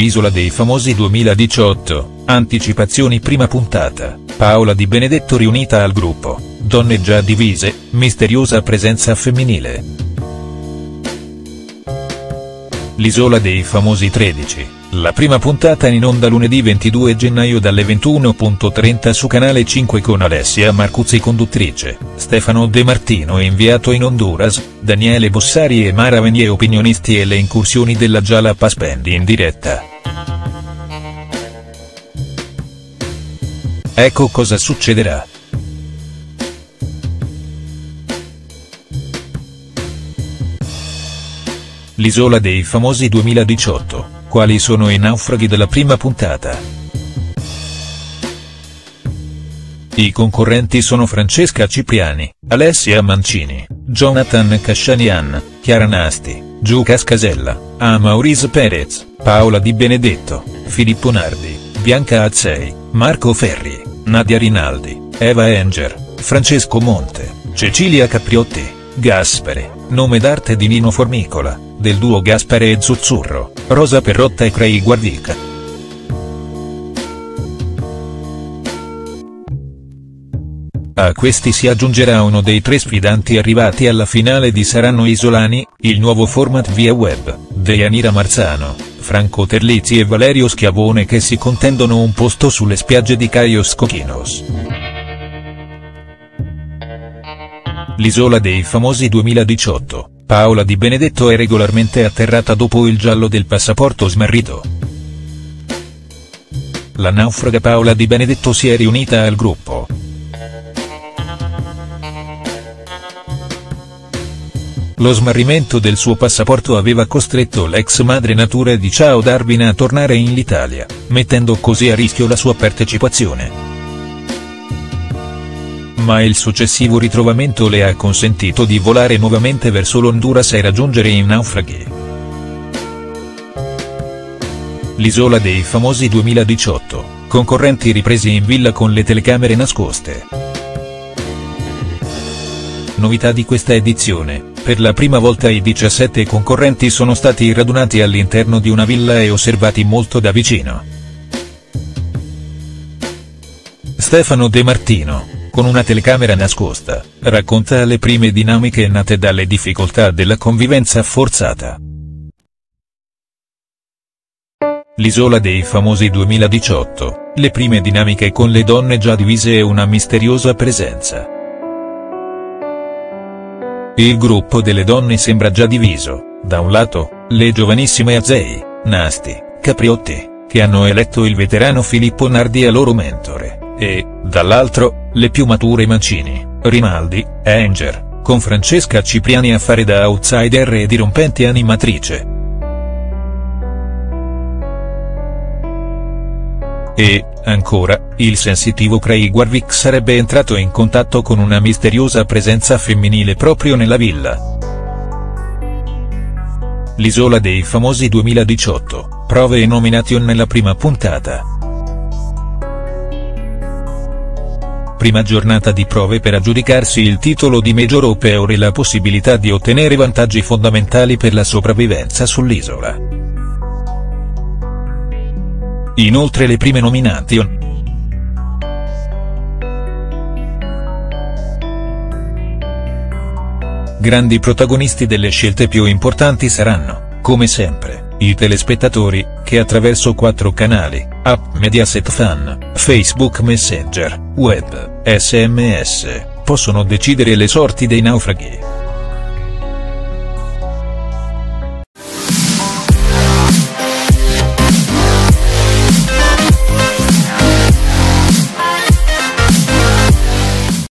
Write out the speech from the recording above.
Isola dei Famosi 2018, anticipazioni prima puntata, Paola Di Benedetto riunita al gruppo, donne già divise, misteriosa presenza femminile. L'Isola dei Famosi 13, la prima puntata in onda lunedì 22 gennaio dalle 21.30 su Canale 5 con Alessia Marcuzzi conduttrice, Stefano De Martino inviato in Honduras, Daniele Bossari e Mara Venier opinionisti e le incursioni della Gialla Paspendi in diretta. Ecco cosa succederà. L'isola dei famosi 2018, quali sono i naufraghi della prima puntata?. I concorrenti sono Francesca Cipriani, Alessia Mancini, Jonathan Cascianian, Chiara Nasti, Giucas Casella, Amauris Perez, Paola Di Benedetto, Filippo Nardi, Bianca Azzei, Marco Ferri, Nadia Rinaldi, Eva Enger, Francesco Monte, Cecilia Capriotti, Gaspere, nome d'arte di Nino Formicola, del duo Gaspare e Zuzzurro, Rosa Perrotta e Craig Guardica. A questi si aggiungerà uno dei tre sfidanti arrivati alla finale di Saranno Isolani, il nuovo format via web, Deianira Marzano, Franco Terlizzi e Valerio Schiavone che si contendono un posto sulle spiagge di Caios Coquinos. L'isola dei famosi 2018, Paola Di Benedetto è regolarmente atterrata dopo il giallo del passaporto smarrito. La naufraga Paola Di Benedetto si è riunita al gruppo. Lo smarrimento del suo passaporto aveva costretto l'ex madre natura di Ciao Darwin a tornare in l'Italia, mettendo così a rischio la sua partecipazione ma il successivo ritrovamento le ha consentito di volare nuovamente verso l'Honduras e raggiungere i naufraghi. L'isola dei famosi 2018, concorrenti ripresi in villa con le telecamere nascoste. Novità di questa edizione, per la prima volta i 17 concorrenti sono stati radunati all'interno di una villa e osservati molto da vicino. Stefano De Martino, con una telecamera nascosta, racconta le prime dinamiche nate dalle difficoltà della convivenza forzata. L'isola dei famosi 2018, le prime dinamiche con le donne già divise e una misteriosa presenza. Il gruppo delle donne sembra già diviso, da un lato, le giovanissime Azei, Nasti, Capriotti, che hanno eletto il veterano Filippo Nardi a loro mentore, e, dall'altro, le più mature Mancini, Rinaldi, Enger, con Francesca Cipriani a fare da outsider e dirompente animatrice. E, ancora, il sensitivo Craig Warwick sarebbe entrato in contatto con una misteriosa presenza femminile proprio nella villa. L'isola dei famosi 2018, prove e nomination nella prima puntata. prima giornata di prove per aggiudicarsi il titolo di Major Opeor e la possibilità di ottenere vantaggi fondamentali per la sopravvivenza sull'isola. Inoltre le prime nomination. Grandi protagonisti delle scelte più importanti saranno, come sempre, i telespettatori, che attraverso quattro canali, app Mediaset Fan, Facebook Messenger, web, sms, possono decidere le sorti dei naufraghi.